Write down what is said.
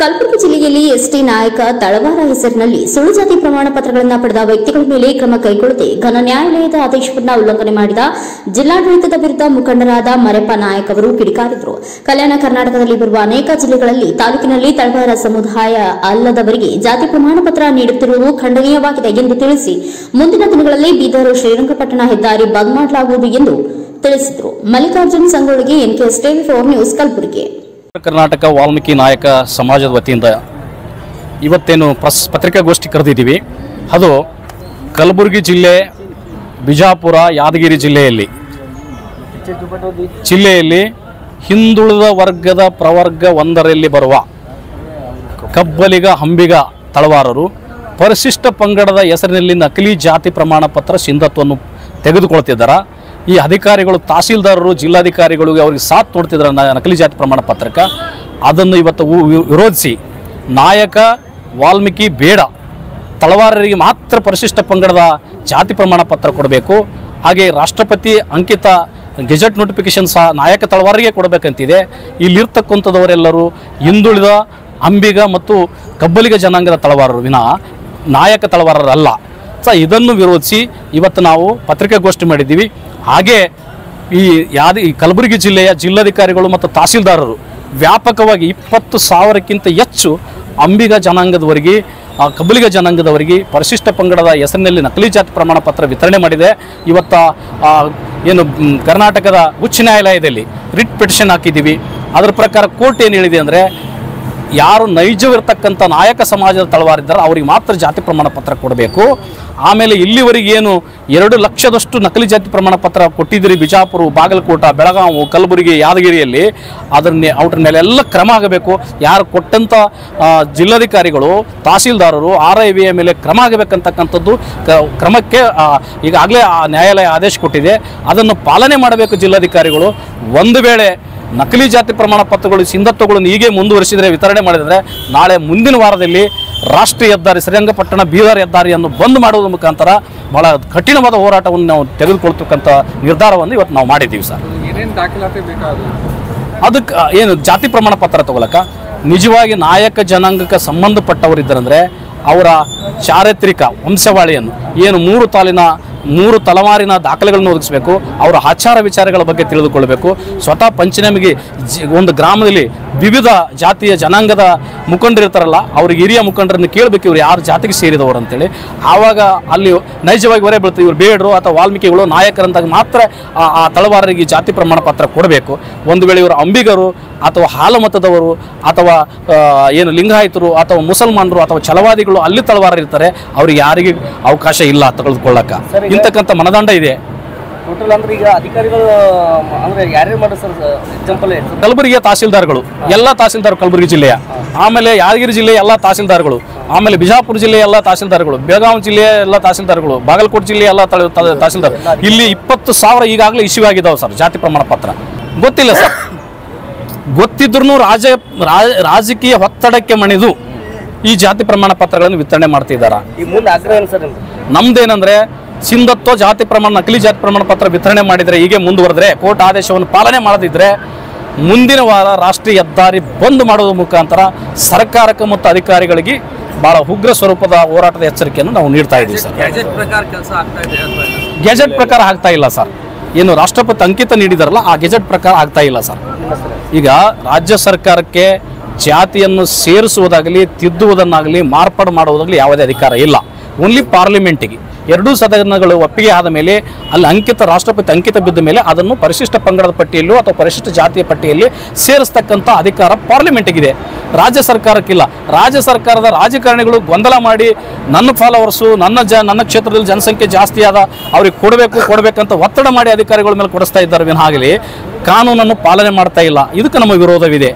ಕಲಬುರಗಿ ಜಿಲ್ಲೆಯಲ್ಲಿ ಎಸ್ಟಿ ನಾಯಕ ತಳವಾರ ಹೆಸರಿನಲ್ಲಿ ಸುಳ್ಳು ಜಾತಿ ಪ್ರಮಾಣ ಪತ್ರಗಳನ್ನು ಪಡೆದ ವ್ಯಕ್ತಿಗಳ ಮೇಲೆ ಕ್ರಮ ಕೈಗೊಳ್ಳದೆ ಘನ ನ್ಯಾಯಾಲಯದ ಆದೇಶವನ್ನು ಉಲ್ಲಂಘನೆ ಮಾಡಿದ ಜಿಲ್ಲಾಡಳಿತದ ವಿರುದ್ಧ ಮುಖಂಡರಾದ ಮರೆಪ್ಪ ನಾಯಕ್ ಅವರು ಕಿಡಿಕಾರಿದರು. ಕಲ್ಯಾಣ ಕರ್ನಾಟಕದಲ್ಲಿ ಬರುವ ಅನೇಕ ಜಿಲ್ಲೆಗಳಲ್ಲಿ ತಾಲೂಕಿನಲ್ಲಿ ತಳವಾರ ಸಮುದಾಯ ಅಲ್ಲದವರಿಗೆ ಜಾತಿ ಪ್ರಮಾಣ ಪತ್ರ ನೀಡುತ್ತಿರುವುದು ಖಂಡನೀಯವಾಗಿದೆ ಎಂದು ತಿಳಿಸಿ ಮುಂದಿನ ದಿನಗಳಲ್ಲಿ ಬೀದರ್, ಶ್ರೀರಂಗಪಟ್ಟಣ ಹೆದ್ದಾರಿ ಬಂದ್ ಮಾಡಲಾಗುವುದು ಎಂದು ತಿಳಿಸಿದರು. Mallikarjun ಸಂಗೊಳ್ಳಿಗೆ NKS TV four news Kalaburagi. Karnataka Valmiki Nayaka ಸಮಾಜದ ವತಿಯಿಂದ ಇವತ್ತೇನು ಪ್ರಸ್ ಪತ್ರಿಕಾಗೋಷ್ಠಿ ಕರೆದಿದ್ದೀವಿ. ಅದು ಕಲಬುರಗಿ ಜಿಲ್ಲೆ, ಬಿಜಾಪುರ, ಯಾದಗಿರಿ ಜಿಲ್ಲೆಯಲ್ಲಿ. ಜಿಲ್ಲೆಯಲ್ಲಿ ಹಿಂದುಳಿದ ವರ್ಗದ ಪ್ರವರ್ಗ ಒಂದರಲ್ಲಿ ಬರುವ ಕಬ್ಬಲಿಗ ಹಂಬಿಗ ತಳವಾರರು ಪರಿಶಿಷ್ಟ ಪಂಗಡದ ಹೆಸರಿನಲ್ಲಿ ನಕಲಿ ಜಾತಿ ಪ್ರಮಾಣ ಪತ್ರ ಸಿಂಧತ್ವವನ್ನು ತೆಗೆದುಕೊಳ್ತಿದ್ದಾರೆ? ಈ ಅಧಿಕಾರಿಗಳು, ತಹಸೀಲ್ದಾರರು ಜಿಲ್ಲಾಧಿಕಾರಿಗಳು ಅವ್ರಿಗೆ ಸಾಥ್ ನೋಡ್ತಿದ್ದಾರೆ ನಕಲಿ ಜಾತಿ ಪ್ರಮಾಣ ಪತ್ರಕ್ಕೆ ಅದನ್ನು ಇವತ್ತು ವಿರೋಧಿಸಿ ನಾಯಕ ವಾಲ್ಮೀಕಿ ಬೇಡ, ತಳವಾರರಿಗೆ ಮಾತ್ರ ಪರಿಶಿಷ್ಟ ಪಂಗಡದ ಜಾತಿ ಪ್ರಮಾಣ ಪತ್ರ ಕೊಡಬೇಕು. ಹಾಗೆ ರಾಷ್ಟ್ರಪತಿ ಅಂಕಿತ ಗೆಜೆಟ್ ನೋಟಿಫಿಕೇಶನ್ ಸಹ ನಾಯಕ ತಳವಾರಿಗೆ ಕೊಡಬೇಕಂತಿದೆ. ಇಲ್ಲಿರ್ತಕ್ಕಂಥದವರೆಲ್ಲರೂ ಹಿಂದುಳಿದ ಅಂಬಿಗ ಮತ್ತು ಕಬ್ಬಲಿಗ ಜನಾಂಗದ ತಳವಾರರು, ವಿನ ನಾಯಕ ತಳವಾರರಲ್ಲ. ಸ ಇದನ್ನು ವಿರೋಧಿಸಿ ಇವತ್ತು ನಾವು ಪತ್ರಿಕಾಗೋಷ್ಠಿ ಮಾಡಿದ್ದೀವಿ. ಹಾಗೆ ಈ ಯಾದ ಈ ಕಲಬುರಗಿ ಜಿಲ್ಲೆಯ ಜಿಲ್ಲಾಧಿಕಾರಿಗಳು ಮತ್ತು ತಹಸೀಲ್ದಾರರು ವ್ಯಾಪಕವಾಗಿ ಇಪ್ಪತ್ತು ಸಾವಿರಕ್ಕಿಂತ ಹೆಚ್ಚು ಅಂಬಿಗ ಜನಾಂಗದವರಿಗೆ, ಆ ಕಬ್ಬಲಿಗ ಜನಾಂಗದವರಿಗೆ ಪರಿಶಿಷ್ಟ ಪಂಗಡದ ಹೆಸರಿನಲ್ಲಿ ನಕಲಿ ಜಾತಿ ಪ್ರಮಾಣ ಪತ್ರ ವಿತರಣೆ ಮಾಡಿದೆ. ಇವತ್ತ ಏನು ಕರ್ನಾಟಕದ ಉಚ್ಚ ನ್ಯಾಯಾಲಯದಲ್ಲಿ ರಿಟ್ ಪಿಟಿಷನ್ ಹಾಕಿದ್ದೀವಿ. ಅದರ ಪ್ರಕಾರ ಕೋರ್ಟ್ ಏನು ಹೇಳಿದೆ ಅಂದರೆ ಯಾರು ನೈಜವಿರ್ತಕ್ಕಂಥ ನಾಯಕ ಸಮಾಜದ ತಳವಾರಿದ್ದಾರೆ ಅವರಿಗೆ ಮಾತ್ರ ಜಾತಿ ಪ್ರಮಾಣ ಪತ್ರ ಕೊಡಬೇಕು. ಆಮೇಲೆ ಇಲ್ಲಿವರೆಗೆ ಏನು ಎರಡು ಲಕ್ಷದಷ್ಟು ನಕಲಿ ಜಾತಿ ಪ್ರಮಾಣ ಪತ್ರ ಕೊಟ್ಟಿದ್ದೀರಿ ಬಿಜಾಪುರ, ಬಾಗಲಕೋಟ, ಬೆಳಗಾವಿ, ಕಲಬುರಗಿ, ಯಾದಗಿರಿಯಲ್ಲಿ. ಅದನ್ನೇ ಅವ್ರ ಮೇಲೆ ಎಲ್ಲ ಕ್ರಮ ಆಗಬೇಕು. ಯಾರು ಕೊಟ್ಟಂಥ ಜಿಲ್ಲಾಧಿಕಾರಿಗಳು, ತಹಸೀಲ್ದಾರರು ಆರ್ ಐ ವಿಯ ಮೇಲೆ ಕ್ರಮ ಆಗಬೇಕಂತಕ್ಕಂಥದ್ದು ಕ್ರಮಕ್ಕೆ ಈಗಾಗಲೇ ನ್ಯಾಯಾಲಯ ಆದೇಶ ಕೊಟ್ಟಿದೆ. ಅದನ್ನು ಪಾಲನೆ ಮಾಡಬೇಕು ಜಿಲ್ಲಾಧಿಕಾರಿಗಳು. ಒಂದು ವೇಳೆ ನಕಲಿ ಜಾತಿ ಪ್ರಮಾಣ ಪತ್ರಗಳು ಸಿಂಧತ್ವಗಳನ್ನು ಹೀಗೆ ಮುಂದುವರಿಸಿದರೆ ವಿತರಣೆ ಮಾಡಿದರೆ ನಾಳೆ ಮುಂದಿನ ವಾರದಲ್ಲಿ ರಾಷ್ಟ್ರೀಯ ಹೆದ್ದಾರಿ ಶ್ರೀರಂಗಪಟ್ಟಣ ಬೀದರ್ ಹೆದ್ದಾರಿಯನ್ನು ಬಂದ್ ಮಾಡುವುದರ ಮುಖಾಂತರ ಬಹಳ ಕಠಿಣವಾದ ಹೋರಾಟವನ್ನು ನಾವು ತೆಗೆದುಕೊಳ್ತಕ್ಕಂಥ ನಿರ್ಧಾರವನ್ನು ಇವತ್ತು ನಾವು ಮಾಡಿದ್ದೀವಿ ಸರ್. ಏನೇನು ದಾಖಲಾತಿ ಬೇಕಾದ್ರು? ಅದಕ್ಕೆ ಏನು ಜಾತಿ ಪ್ರಮಾಣ ಪತ್ರ ತಗೊಳಕ? ನಿಜವಾಗಿ ನಾಯಕ ಜನಾಂಗಕ್ಕೆ ಸಂಬಂಧಪಟ್ಟವರಿದ್ದರಂದ್ರೆ ಅವರ ಚಾರಿತ್ರಿಕ ವಂಶವಾಳಿಯನ್ನು ಏನು ಮೂರು ತಾಲಿನ ಮೂರು ತಲೆಮಾರಿನ ದಾಖಲೆಗಳನ್ನು ಒದಗಿಸಬೇಕು, ಅವರ ಆಚಾರ ವಿಚಾರಗಳ ಬಗ್ಗೆ ತಿಳಿದುಕೊಳ್ಬೇಕು. ಸ್ವತಃ ಪಂಚನಮಿಗೆ ಒಂದು ಗ್ರಾಮದಲ್ಲಿ ವಿವಿಧ ಜಾತಿಯ ಜನಾಂಗದ ಮುಖಂಡರಿರ್ತಾರಲ್ಲ ಅವ್ರಿಗೆ ಹಿರಿಯ ಮುಖಂಡರನ್ನು ಕೇಳಬೇಕು ಇವ್ರು ಯಾರು ಜಾತಿಗೆ ಸೇರಿದವರು ಅಂತೇಳಿ. ಆವಾಗ ಅಲ್ಲಿ ನೈಜವಾಗಿ ಹೊರೆ ಬೀಳ್ತೀವಿ ಇವರು ಬೇಡರು ಅಥವಾ ವಾಲ್ಮೀಕಿಗಳು ನಾಯಕರಂತಾಗ ಮಾತ್ರ ಆ ತಳವಾರರಿಗೆ ಜಾತಿ ಪ್ರಮಾಣ ಪತ್ರ ಕೊಡಬೇಕು. ಒಂದು ವೇಳೆ ಇವರು ಅಂಬಿಗರು ಅಥವಾ ಹಾಲಮತದವರು ಅಥವಾ ಏನು ಲಿಂಗಾಯತರು ಅಥವಾ ಮುಸಲ್ಮಾನರು ಅಥವಾ ಛಲವಾದಿಗಳು ಅಲ್ಲಿ ತಳವಾರ ಇರ್ತಾರೆ ಅವ್ರಿಗೆ ಯಾರಿಗೆ ಅವಕಾಶ ಇಲ್ಲ ತೆಗೆದುಕೊಳ್ಳಕ್ಕ ಇಂತಕ್ಕಂಥ ಮನದಂಡ ಇದೆ. ಟೋಟಲ್ ಅಂದ್ರೆ ಈಗ ಅಧಿಕಾರಿಗಳು ಅಂದ್ರೆ ಯಾರ್ಯಾರು ಮಾಡೋದು ಸರ್ ಎಕ್ಸಾಂಪಲ್ ಕಲಬುರಗಿಯ ತಹಸೀಲ್ದಾರ್ಗಳು ಎಲ್ಲ ತಹಸೀಲ್ದಾರ್ ಕಲಬುರಗಿ ಜಿಲ್ಲೆಯ. ಆಮೇಲೆ ಯಾದಗಿರಿ ಜಿಲ್ಲೆಯ ಎಲ್ಲ ತಹಸೀಲ್ದಾರ್ಗಳು ಆಮೇಲೆ ಬಿಜಾಪುರ ಜಿಲ್ಲೆಯ ಎಲ್ಲ ತಹಸೀಲ್ದಾರ್ಗಳು ಬೆಳಗಾವಿ ಜಿಲ್ಲೆಯ ಎಲ್ಲ ತಹಸೀಲ್ದಾರ್ಗಳು ಬಾಗಲಕೋಟೆ ಜಿಲ್ಲೆಯ ಎಲ್ಲ ತಹಸೀಲ್ದಾರ್. ಇಲ್ಲಿ ಇಪ್ಪತ್ತು ಸಾವಿರ ಈಗಾಗಲೇ ಇಶ್ಯೂ ಆಗಿದ್ದಾವೆ ಸರ್ ಜಾತಿ ಪ್ರಮಾಣ ಪತ್ರ ಗೊತ್ತಿಲ್ಲ ಸರ್. ಗೊತ್ತಿದ್ರು ರಾಜ ರಾಜಕೀಯ ಒತ್ತಡಕ್ಕೆ ಮಣಿದು ಈ ಜಾತಿ ಪ್ರಮಾಣ ಪತ್ರಗಳನ್ನು ವಿತರಣೆ ಮಾಡ್ತಿದ್ದಾರೆ ನಮ್ದೇನಂದ್ರೆ ಸಿಂಧತ್ವ ಜಾತಿ ಪ್ರಮಾಣ ನಕಲಿ ಜಾತಿ ಪ್ರಮಾಣ ಪತ್ರ ವಿತರಣೆ ಮಾಡಿದರೆ ಹೀಗೆ ಮುಂದುವರೆದ್ರೆ ಕೋರ್ಟ್ ಆದೇಶವನ್ನು ಪಾಲನೆ ಮಾಡದಿದ್ರೆ ಮುಂದಿನ ವಾರ ರಾಷ್ಟ್ರೀಯ ಹೆದ್ದಾರಿ ಬಂದ್ ಮಾಡುವ ಮುಖಾಂತರ ಸರ್ಕಾರಕ್ಕೆ ಮತ್ತು ಅಧಿಕಾರಿಗಳಿಗೆ ಬಹಳ ಉಗ್ರ ಸ್ವರೂಪದ ಹೋರಾಟದ ಎಚ್ಚರಿಕೆಯನ್ನು ನಾವು ನೀಡ್ತಾ ಇದ್ದೀವಿ ಸರ್. ಗೆಜೆಟ್ ಪ್ರಕಾರ ಆಗ್ತಾ ಇಲ್ಲ ಸರ್. ಏನು ರಾಷ್ಟ್ರಪತಿ ಅಂಕಿತ ನೀಡಿದಾರಲ್ಲ ಆ ಗೆಜೆಟ್ ಪ್ರಕಾರ ಆಗ್ತಾ ಇಲ್ಲ ಸರ್. ಈಗ ರಾಜ್ಯ ಸರ್ಕಾರಕ್ಕೆ ಜಾತಿಯನ್ನು ಸೇರಿಸುವುದಾಗಲಿ ತಿದ್ದುವುದನ್ನಾಗಲಿ ಮಾರ್ಪಾಡು ಮಾಡುವುದಾಗಲಿ ಯಾವುದೇ ಅಧಿಕಾರ ಇಲ್ಲ. ಓನ್ಲಿ ಪಾರ್ಲಿಮೆಂಟಿಗೆ ಎರಡೂ ಸದನಗಳು ಒಪ್ಪಿಗೆ ಆದ ಮೇಲೆ, ಅಲ್ಲಿ ಅಂಕಿತ, ರಾಷ್ಟ್ರಪತಿ ಅಂಕಿತ ಬಿದ್ದ ಮೇಲೆ ಅದನ್ನು ಪರಿಶಿಷ್ಟ ಪಂಗಡದ ಪಟ್ಟಿಯಲ್ಲೂ ಅಥವಾ ಪರಿಶಿಷ್ಟ ಜಾತಿಯ ಪಟ್ಟಿಯಲ್ಲಿ ಸೇರಿಸ್ತಕ್ಕಂಥ ಅಧಿಕಾರ ಪಾರ್ಲಿಮೆಂಟ್ಗಿದೆ. ರಾಜ್ಯ ಸರ್ಕಾರಕ್ಕಿಲ್ಲ. ರಾಜ್ಯ ಸರ್ಕಾರದ ರಾಜಕಾರಣಿಗಳು ಗೊಂದಲ ಮಾಡಿ ನನ್ನ ಫಾಲೋವರ್ಸು, ನನ್ನ ಜ, ನನ್ನ ಕ್ಷೇತ್ರದಲ್ಲಿ ಜನಸಂಖ್ಯೆ ಜಾಸ್ತಿ ಆದ, ಅವ್ರಿಗೆ ಕೊಡಬೇಕು, ಕೊಡಬೇಕಂತ ಒತ್ತಡ ಮಾಡಿ ಅಧಿಕಾರಿಗಳ ಮೇಲೆ ಕೊಡಿಸ್ತಾ ಇದ್ದಾರೆ ವಿನಾಗಲಿ ಕಾನೂನನ್ನು ಪಾಲನೆ ಮಾಡ್ತಾ ಇಲ್ಲ. ಇದಕ್ಕೆ ನಮ್ಮ ವಿರೋಧವಿದೆ.